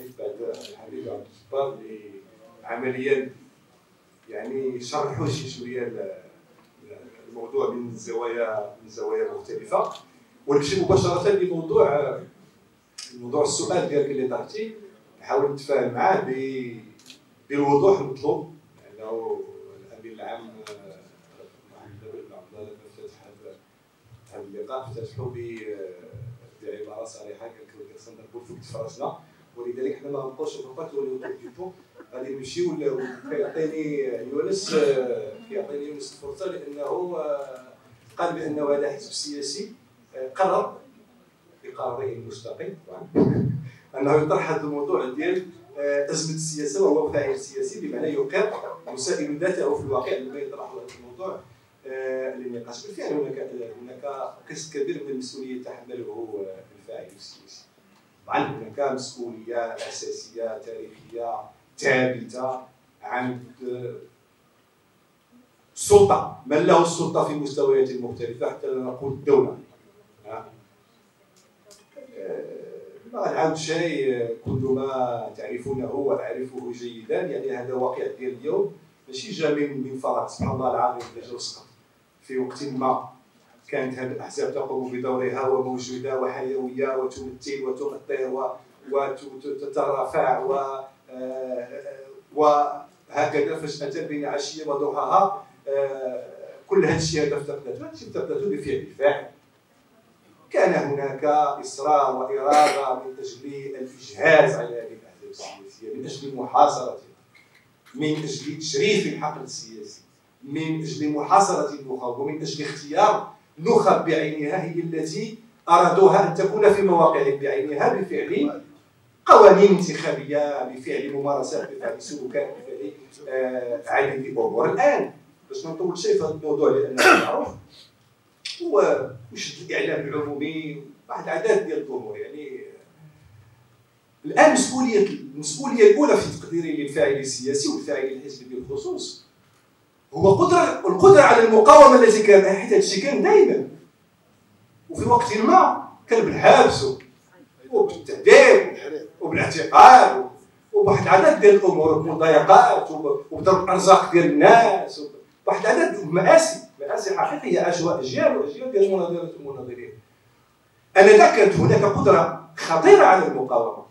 الحديث بعد الحديث عبد الجبار اللي عمليا يعني شرحوا شي شوية الموضوع من زوايا من زوايا مختلفة. ونمشي مباشرة لموضوع موضوع السؤال ديالك اللي طرحتي نحاول نتفاهم معاه بالوضوح المطلوب لأنه الامين العام محمد بن عبد الله لما فتح هذا اللقاء فتحوا بعبارة صريحة قال لك خصنا نضربوا فوق تفرجنا ولذلك حنا ما غنبقاوش فقط ولو توقفوا غادي نمشيو كيعطيني يونس كيعطيني يونس الفرصة لأنه قال بأنه هذا حزب سياسي قرر بقراره المستقيم أنه يطرح هذا الموضوع ديال أزمة السياسة وهو فاعل سياسي بمعنى يقر يسائل ذاته في الواقع لما يطرح هذا الموضوع للنقاش. بالفعل هناك هناك قسط كبير من المسؤولية يتحمله الفاعل السياسي. طبعا هناك مسؤوليه أساسية تاريخية ثابتة عند السلطه من له السلطة في مستويات مختلفة؟ حتى لا نقول الدولة ما غنعاود شيء كل ما تعرفونه وأعرفه جيدا يعني هذا واقع ديال اليوم. ماشي جا من فراغ سبحان الله العظيم في وقت ما. كانت هذه الأحزاب تقوم بدورها وموجودة وحيوية وتمثل وتؤثر وتترافع و وهكذا فجأة بين عشيه وضحاها كل هذا الشيء هذا افتقدته. هذا الشيء افتقدته بفعل الفاعل كان هناك إصرار وإرادة من أجل الإجهاز على هذه الأحزاب السياسية من أجل محاصرتها من أجل تشريف الحقل السياسي من أجل محاصرة النخب ومن أجل اختيار نخب بعينها هي التي أرادوها أن تكون في مواقع بعينها بفعل قوانين انتخابية بفعل ممارسات بفعل سلوكات بفعل آه عديد الأمور الآن باش ما نطول شيء في هذا الموضوع لأنه معروف هو وش الإعلام العمومي؟ واحد العدد ديال الأمور يعني الآن مسؤولية المسؤولية الأولى في تقديري للفاعل السياسي والفاعل الحزبي بالخصوص هو قدره القدرة على المقاومة التي كان حيث هذا الشيء كان دائما وفي وقت ما كان بالحبس وبالتهديد وبالاعتقال وبواحد العدد ديال الأمور والمضايقات وبضرب الأرزاق ديال الناس واحد العدد المآسي مآسي حقيقية عاشوها اجيال واجيال ديال المناظرات والمناظرين انذاك كانت هناك قدرة خطيرة على المقاومة.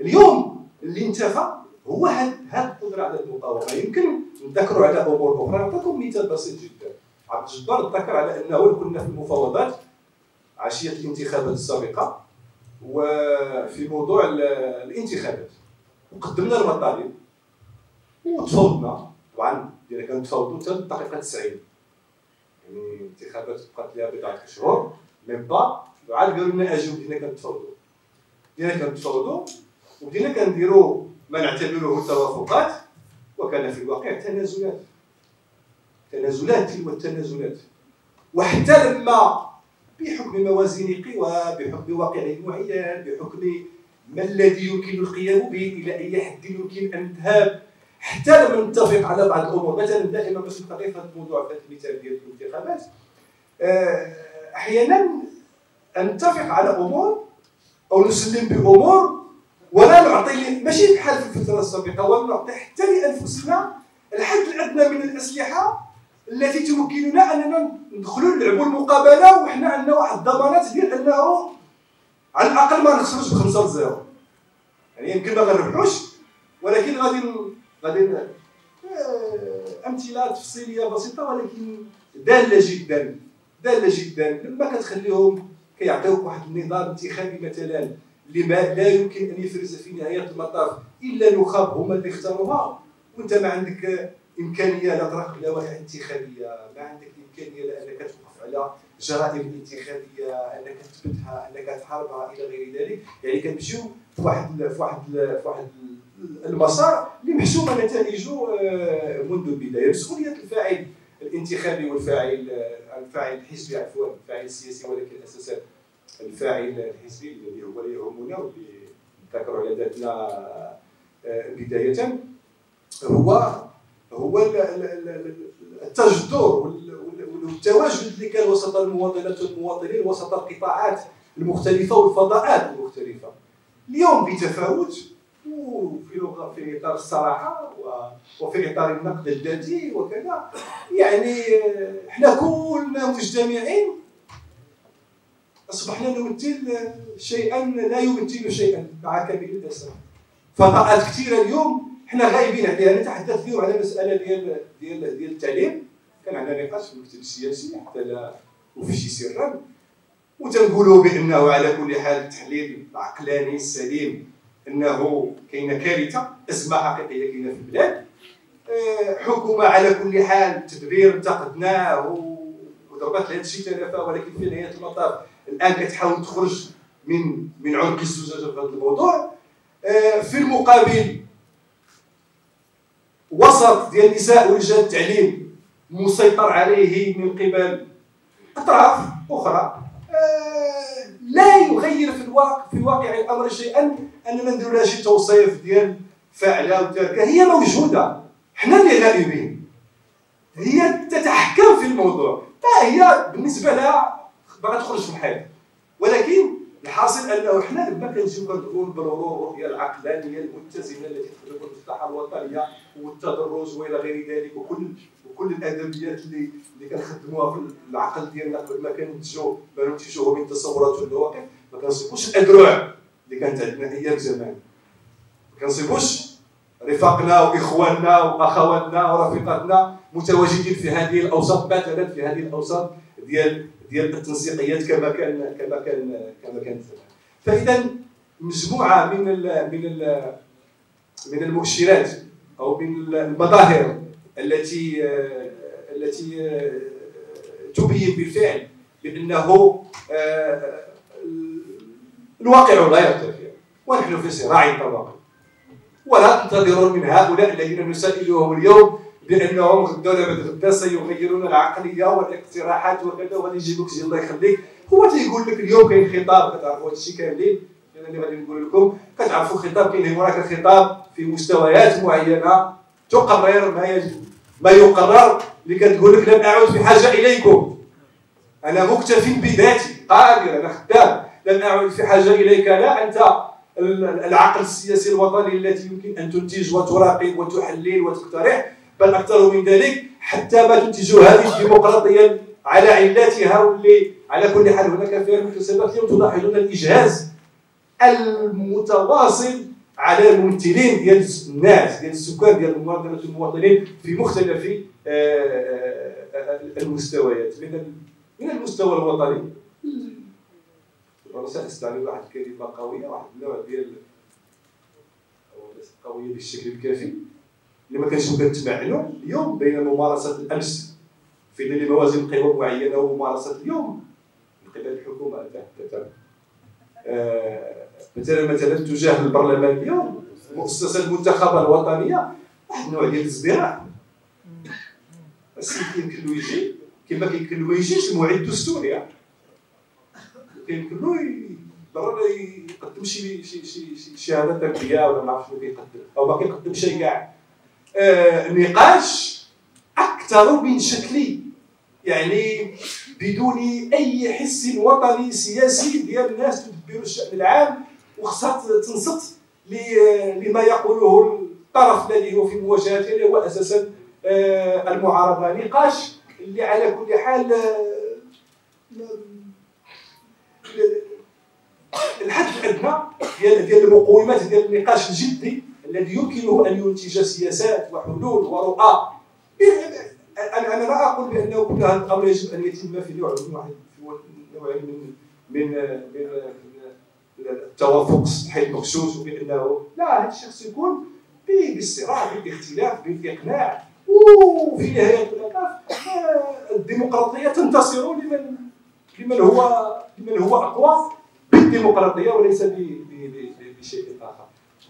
اليوم اللي انتفى هو هذه القدرة على المقاومه يمكن نذكروا على أمور أخرى. نعطيكم مثال بسيط جدا. عبد الجبار ذكر على أنه كنا في المفاوضات عشية الانتخابات السابقة وفي موضوع الانتخابات. وقدمنا المطالب وتفاوضنا. طبعا ديالنا كنتفاوضوا حتى الدقيقه 90 يعني الانتخابات بقات لها بضعة اشهر ميم با عاد قالوا لنا اجيو بدينا كنتفاوضوا بدينا كنتفاوضوا وبدينا كنديروا ما نعتبره توافقات وكان في الواقع تنازلات. تنازلات تلو التنازلات وحتى لما بحكم موازين قوى بحكم واقع معين بحكم ما الذي يمكن القيام به إلى أي حد يمكن أن نذهب حتى لما نتفق على بعض الأمور مثلا دائما باش نبقى في هذا الموضوع في هذا المثال ديال الانتخابات. آه، أحيانا نتفق على أمور أو نسلم بأمور ولا نعطي ماشي بحال في الفترة السابقة ولا نعطي حتى لأنفسنا الحد الأدنى من الأسلحة التي تمكننا أننا ندخلوا نلعبوا المقابلة وحنا عندنا واحد الضمانات ديال أنه على الأقل ما نخسروش بخمسة لزيرو. يعني يمكن ما غنربحوش ولكن غادي غادي آه، أمثلة تفصيلية بسيطة ولكن دالة جدا دالة جدا. لما كتخليهم كيعطيوك واحد النظام انتخابي مثلا لما لا يمكن أن يفرز في نهاية المطاف إلا نخب هما اللي اختاروها وأنت ما عندك إمكانية لا طرق لوائح انتخابية ما عندك الامكانيه لانك توقف على جرائم انتخابية أنك تثبتها أنك تحاربها إلى غير ذلك. يعني كنمشيو في واحد في واحد في واحد المسار اللي محسومه نتائجه آه، منذ البداية. مسؤولية الفاعل الانتخابي والفاعل الفاعل الحزبي عفوا الفاعل السياسي ولكن أساسا الفاعل الحزبي الذي هو اللي يهمنا واللي نذكر على ذاتنا آه، بداية هو هو التجذر والتواجد اللي كان وسط المواطنات والمواطنين وسط القطاعات المختلفة والفضاءات المختلفة. اليوم بتفاوت وفي في إطار الصراحة وفي إطار النقد الذاتي وكذا. يعني إحنا كلنا مجتمعين أصبحنا نمثل شيئا لا يمثل شيئا مع كامل الاسف فضاءات كثيره اليوم إحنا غايبين عليها. نتحدث اليوم على مسألة ديال ديال ديال التعليم. كان عندنا نقاش في المكتب السياسي حتى لا وفشي سرا. وتنقولوا بأنه على كل حال التحليل العقلاني السليم أنه كاينة كارثة ازمه حقيقية كاينة في البلاد. آه، حكومة على كل حال تدبير انتقدناه وضربت لهذا الشيء تلافى ولكن في نهاية المطاف الآن كتحاول تخرج من من عنق الزجاجة في هذا الموضوع. آه، في المقابل وسط ديال النساء ورجال التعليم مسيطر عليه من قبل أطراف أخرى آه، لا يغير في الواقع في واقع الأمر شيئا اننا نديروا لها شي توصيف ديال فاعله وتركه هي موجودة. حنا اللي غائبين هي تتحكم في الموضوع. فهي بالنسبة لها باغا تخرج في الحياة ولكن الحاصل أنه حنا لما كنجيو كنقول بالرؤيه العقلانية المتزنة التي تخدم المصلحه الوطنية والتدرج وإلى غير ذلك وكل وكل الأدبيات اللي اللي كنخدموها في العقل ديالنا قبل ما كننتجوا ما ننتجوه من تصورات والمواقف ما كنصيبوش الادرع اللي كانت عندنا أيام زمان. ما كنصيبوش رفاقنا وإخواننا وأخواتنا ورفيقاتنا متواجدين في هذه الأوساط مثلا في هذه الأوساط ديال ديال التنسيقيات كما كان كما كان كما كان فإذا مجموعة من ال من ال من المؤشرات أو من المظاهر التي التي تبين بالفعل بأنه الواقع لا يرتفع ونحن في صراع طبقي. ولا تنتظرون من هؤلاء الذين نسائلهم اليوم بانهم بعد غدا سيغيرون العقلية والاقتراحات وكذا وغادي يجيبوك الله يخليك. هو تيقول لك اليوم كاين خطاب كتعرفوا هذا الشيء كاملين أنا اللي غادي نقول لكم كتعرفوا خطاب كاين هناك خطاب في مستويات معينة تقرر ما يجب ما يقرر اللي كتقول لك لن أعود في حاجة إليكم. أنا مكتف بذاتي قادر أنا خدام. لن أعود في حاجة إليك لا أنت العقل السياسي الوطني التي يمكن أن تنتج وتراقب وتحلل وتقترح. بل أكثر من ذلك حتى ما تنتج هذه الديمقراطية على علاتها واللي على كل حال هناك فيها المكتسبات اليوم تلاحظون الإجهاز المتواصل على الممثلين ديال الناس ديال السكان ديال المواطنين في مختلف آه، آه، آه، المستويات. من من المستوى الوطني؟ الرؤساء استعملوا واحد الكلمة قوية واحد النوع ديال قويه بالشكل الكافي. اللي ما كانش كنتبعنوا اليوم بين ممارسة الأمس في ظل موازين قوى معينة وممارسة اليوم من قبل الحكومة. آه مثلا مثلا تجاه البرلمان اليوم المؤسسه المنتخبه الوطنية واحد النوع ديال الازدراء السيد يمكن له يجي كما كيمكن له ما يجيش المعد الدستوري كيمكن له ضروري يقدم شي شي شي شهادة تربيه ولا ما عرفتش شنو كيقدم أو ما كيقدم شي كاع. نقاش أكثر من شكلي يعني بدون أي حس وطني سياسي ديال الناس تدبر الشأن العام وخصها تنصت لما يقوله الطرف الذي هو في مواجهته اللي هو أساسا آه، المعارضة. نقاش اللي على كل حال آه، الحد الأدنى ديال المقومات ديال النقاش الجدي. الذي يمكنه أن ينتج سياسات وحلول ورؤى. أنا لا أقول بأنه كل هذا الأمر يجب أن يتم في نوع من واحد في نوع من من من التوافق السطحي المغشوش وبانه لا هذا الشخص يكون بالصراع بالاختلاف بالإقناع. وفي نهاية المطاف آه، الديمقراطية تنتصر لمن لمن هو لمن هو أقوى بالديمقراطية وليس بشيء.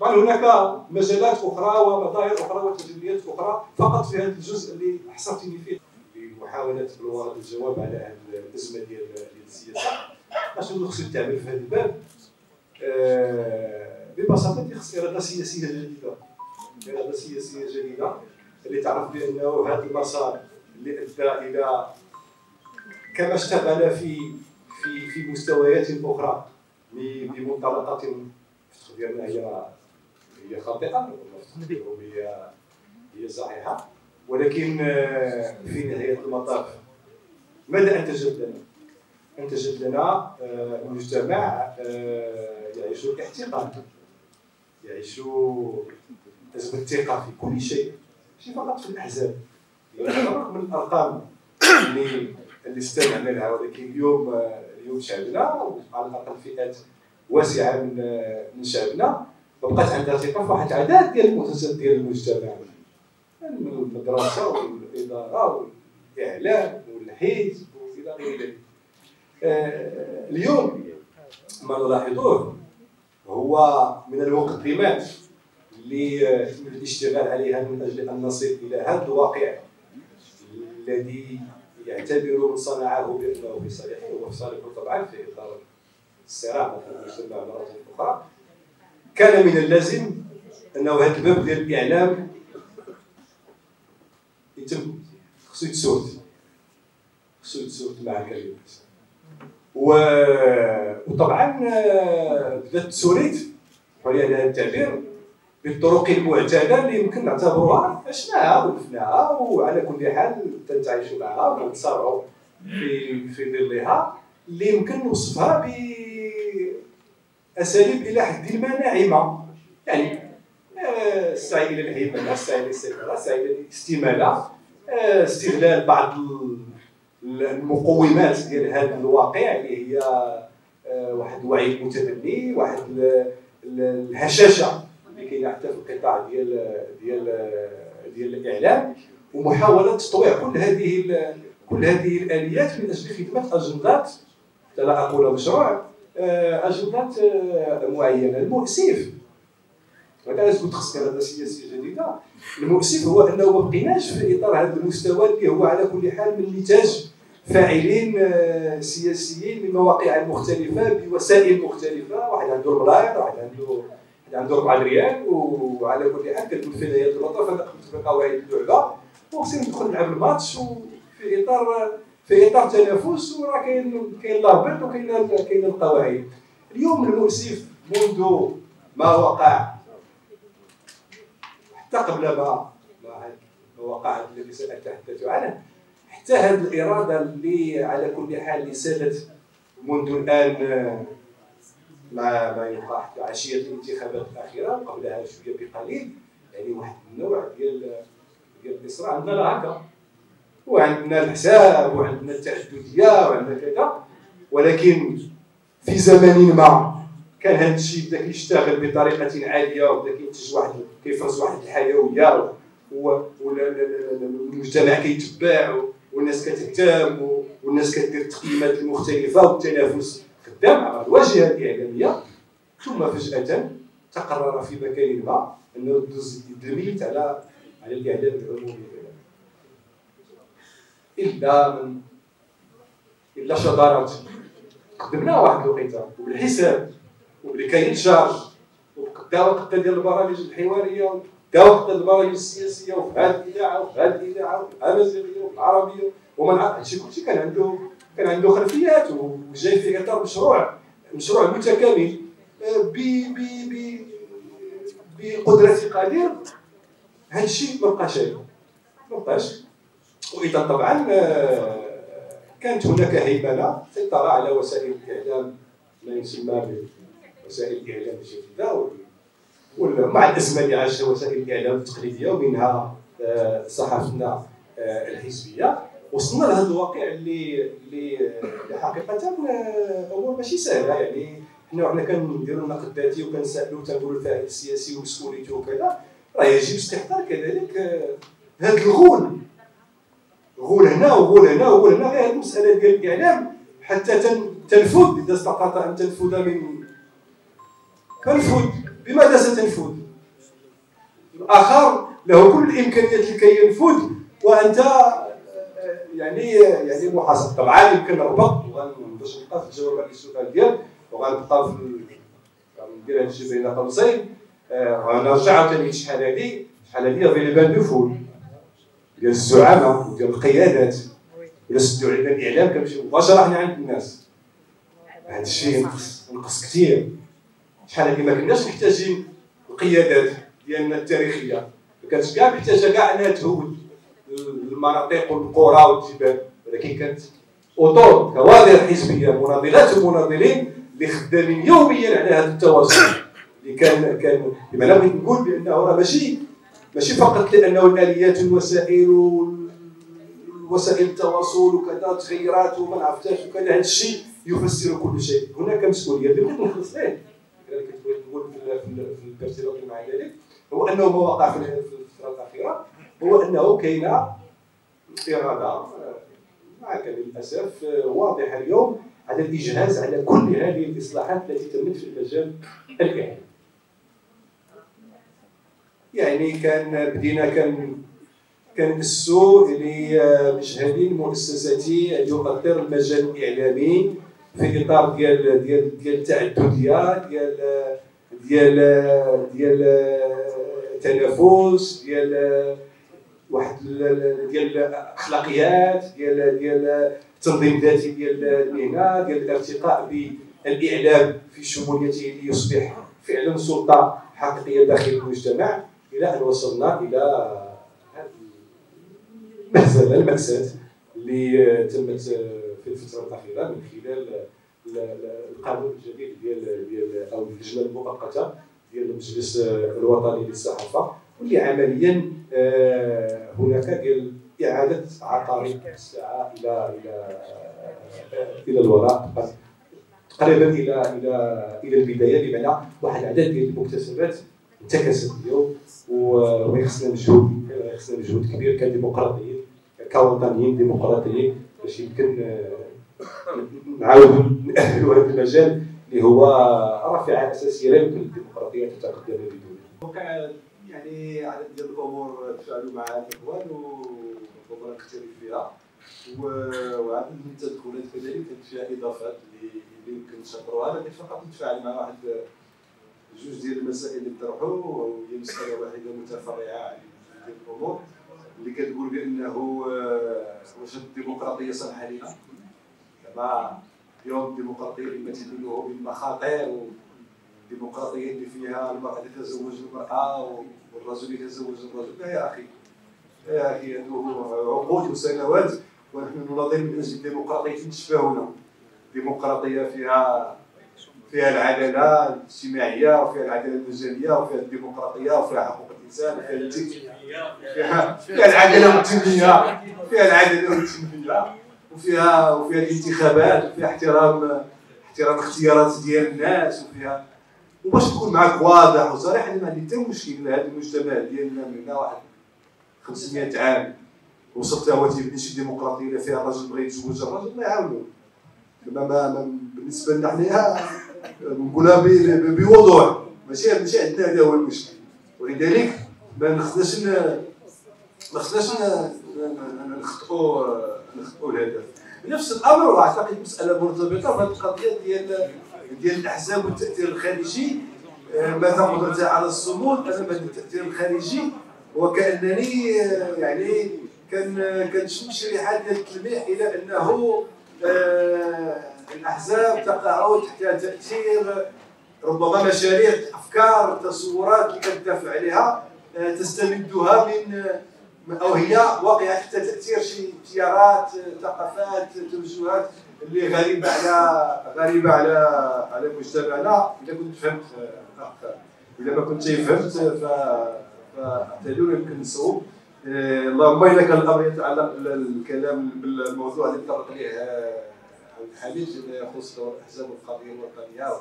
طبعا هناك مجالات أخرى ومظاهر أخرى وتجليات أخرى فقط في هذا الجزء اللي حصرتني فيه. بمحاوله بلورة الجواب على هذه الازمه ديال السياسة. اشنو خصو التعبير في هذا الباب آه، ببساطة خص إرادة سياسية جديدة. إرادة سياسية جديدة اللي تعرف بأنه هذا المسار اللي أدى إلى كما اشتغل في في في مستويات أخرى بمنطلقات ديالنا هي هي خاطئة هي هي صحيحة. ولكن آه، في نهاية المطاف ماذا انتجت لنا؟ انتجت لنا آه، مجتمع آه، يعيش الاحتقان يعيش ازمه الثقة في كل شيء ماشي فقط في الأحزاب. من الأرقام اللي اللي استمعنا لها ولكن اليوم اليوم شعبنا على الأقل فئات واسعة من من شعبنا. ما بقات عندها ثقه في واحد العدد ديال المؤسسات ديال المجتمع. من المدرسة والإدارة والإعلام والحزب والى غير. ذلك آه، اليوم ما نلاحظوه هو من المقدمات اللي الاشتغال عليها من أجل أن نصل إلى هذا الواقع الذي يعتبر من صنعه بأنه في صالحه وفي صالحه طبعا في إطار الصراع مثلا يسمى مرات أخرى كان من اللازم أنه هذا الباب ديال الإعلام يتم. خصو يتسود خصو يتسود مع الكلمات. و... وطبعا بدأت تسوريت حريه هذا التعبير بالطرق المعتادة اللي يمكن نعتبروها عشناها ولفناها وعلى كل حال تنتعيشوا معها ونتصارعوا في في ظلها اللي يمكن نوصفها باساليب إلى حد ما ناعمة. يعني آه، السعي إلى الهيمنة السعي إلى السيطره السعي إلى الاستمالة آه، استغلال بعض المقومات ديال هذا الواقع اللي هي آه، واحد الوعي المتدني واحد الهشاشة اللي كاينة حتى في القطاع ديال ديال ديال الإعلام ومحاولة تطويع كل هذه كل هذه الآليات من أجل خدمة أجندات. لا أقول مشروع اجندات آه، معينة. المؤسف. هذا كنت خصك هذا سياسيه جديدة؟ المؤسف هو أنه ما بقيناش في إطار هذا المستوى اللي هو على كل حال من نتاج فاعلين آه، سياسيين من مواقع مختلفة بوسائل مختلفة. واحد عنده الملاير واحد عنده عنده 4 ريال وعلى كل حال كتكون في نهاية المطاف أنا قمت بقواعد اللعبة. وخصني ندخل نلعب الماتش وفي إطار في إطار تنافس وراه كاين كاين لاربيت وكاين كاين القواعد. اليوم المؤسف منذ ما وقع حتى قبل ما ما وقع الذي ساتحدث عنه حتى هذه الإرادة اللي على كل حال اللي سالت منذ الآن مع ما يوقع حتى عشية الانتخابات الأخيرة قبلها شوية بقليل يعني واحد النوع ديال ديال الإصرار. عندنا هكا وعندنا الحساب وعندنا التعدديه وعندنا كذا. ولكن في زمن ما كان هذا الشيء بدا كيشتغل بطريقة عالية وبدا كينتج واحد كيفرز واحد الحيوية والمجتمع كيتباع والناس كتهتم والناس كدير التقييمات المختلفة والتنافس خدام على الواجهه الإعلامية. ثم فجأة تقرر في مكان ما أنه دوز على على الإعلام العمومي. إلا من إلا شطارات قدمنا واحد الوقيته وبالحساب وبالكاين شارج وبقدا وقت ديال البرامج الحوارية وبقدا وقت البرامج السياسية وفي هذه الإذاعة وفي هذه الإذاعة وفي الامازيغيه وفي العربية. ومن هادشي كلشي كان عنده كان عنده خلفيات وجاي في إطار مشروع مشروع متكامل آه، ب ب ب بقدرة قادر هذا الشيء ما بقاش ما بقاش وإذا طبعا آه، كانت هناك هيمنه سيطره على وسائل الإعلام ما يسمى بوسائل الإعلام الجديدة مع الأزمة اللي عاشها وسائل الإعلام التقليدية ومنها آه، صحافتنا الحزبية. وصلنا لهذا الواقع اللي اللي حقيقة امور ماشي سهله يعني حنا وحنا كنديروا الذاتي وكنسالوا تنقولوا الفاعل السياسي ومسؤوليته وكذا راه يجب استحضار كذلك هذا الغول. غول هنا وغول هنا وغول هنا. غير هذه المسألة ديال الإعلام حتى تنفذ إذا استطعت أن تنفذ من تنفذ بماذا ستنفذ؟ الآخر له كل الإمكانيات لكي ينفذ وأنت يعني يعني محاسب. طبعا يمكن نربط باش نبقى في الجواب على السؤال ديالك وغنبقى في ندير هادشي بين قوسين. غنرجع عاوتاني شحال هادي شحال هادي في les bains de foule ديال الزعماء وديال القيادات. ولا سدوا علينا الإعلام كنمشيو مباشره حنا عند الناس. هذا الشيء نقص نقص كثير. شحال هادي ما كناش محتاجين القيادات ديالنا التاريخية. ما كانتش كاع محتاجة كاع أنها تهود المناطق والقرى والجبال. ولكن كانت أطر كوادر حزبية مناضلات ومناضلين اللي خدامين يوميا على هذا التواصل. اللي كان كان بمعنى بغيت نقول بأنه راه ماشي ماشي فقط لأنه الآليات والوسائل وسائل التواصل وكذا تغيرات وما عرفتاش وكذا هذا الشيء يفسر كل شيء. هناك مسؤولية اللي بغيت نخلص ليه بغيت نقول في البرسيلوك مع ذلك هو أنه ما وقع في الفترة الأخيرة هو أنه كاينة إرادة مع كامل الاسف واضحة اليوم على الإجهاز على كل هذه الإصلاحات التي تمت في المجال الإعلامي. يعني كان بدينا كان كنأسسوا لمشهد مؤسساتي يؤثر المجال الإعلامي في إطار ديال ديال ديال التعددية ديال ديال ديال التنافس ديال واحد ديال الأخلاقيات ديال ديال التنظيم الذاتي ديال المهنة ديال الارتقاء بالإعلام في شموليته ليصبح فعلا سلطة حقيقية داخل المجتمع. إلى أن وصلنا إلى المهزله المأساة اللي تمت في الفترة الأخيرة من خلال القانون الجديد ديال ديال أو اللجنة المؤقتة ديال المجلس الوطني للصحافة. واللي عمليا آه، هناك ديال إعادة عقارب الساعة إلى إلى إلى الوراء تقريبا إلى إلى إلى البداية بمعنى واحد العدد ديال المكتسبات انتكست اليوم ويخصنا مجهود خصنا مجهود كبير كديمقراطيين كوطنيين ديمقراطيين باش يمكن آه، نعاودوا نأهلوا هذا المجال اللي هو رافعه أساسية لا يمكن الديمقراطيه أن تتقدم بدونه. يعني عدد ديال الأمور تفاعلوا مع الإخوان وربما نختلف فيها وعدد من التدخلات كذلك كانت فيها إضافات اللي يمكن نشكروها لكن فقط نتفاعل مع واحد جوج ديال المسائل اللي طرحوا وهي مسألة واحدة متفرعة ديال الأمور اللي كتقول بأنه آه، واش الديمقراطية صالحة لنا دابا اليوم الديمقراطية اللي تدلوه بالمخاطر والديمقراطية اللي فيها المرأة تتزوج المرأة والرجل يتزوج الرجل. لا يا أخي يا أخي هذو عقود وسنوات ونحن نناضل من أجل ديمقراطيه تشبهنا ديمقراطية فيها فيها العدالة الاجتماعية وفيها العدالة المجانيه وفيها الديمقراطية وفيها حقوق الإنسان وفيها فيها فيها العدالة والتنميه فيها العدالة والتنميه وفيها وفيها الانتخابات وفيها احترام احترام الاختيارات ديال الناس وفيها وباش نكون معاك واضح وصريح ما عندي حتى مشكل لهذا المجتمع ديالنا من هنا واحد 500 عام وصلت هو تيبني شي ديمقراطية اللي فيها الراجل بغى يتزوج الراجل الله يعاونو. ما بالنسبة لنا حنايا نقولها بوضوح. ماشي ماشي عندنا هذا هو المشكل. ولذلك ما خصناش ما خصناش نخطئوا نخطئوا الهدف. بنفس الأمر اعتقد مسألة مرتبطة بهذه القضية ديال ديال الأحزاب والتأثير الخارجي. آه، ماذا قدرت على الصمود أنا من التأثير الخارجي. وكأنني آه، يعني كان كنشم شريحه ديال التلميح إلى أنه الأحزاب تقع تحت تأثير ربما مشاريع أفكار تصورات اللي عليها تستمدها من أو هي واقعة تحت تأثير شي تيارات ثقافات توجهات اللي غريبة على غريبة على على مجتمعنا. إذا كنت فهمت إذا ما كنت فهمت ف فاعتذروا يمكن نصوب. اللهم كان الأمر يتعلق بالكلام بالموضوع اللي طرق عليه عبد الحميد يخص دور الأحزاب القضية الوطنية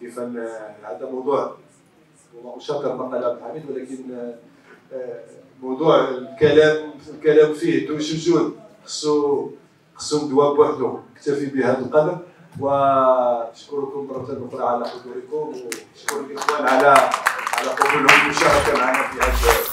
كيف هذا موضوع. وشكر مقال عبد الحميد ولكن آه، موضوع الكلام الكلام فيه دوش وجود خصو خصو ندوى بوحدو اكتفي بهذا القدر. وأشكركم مرة أخرى على حضوركم واشكر الاخوان على على قبولهم المشاركة معنا في هذا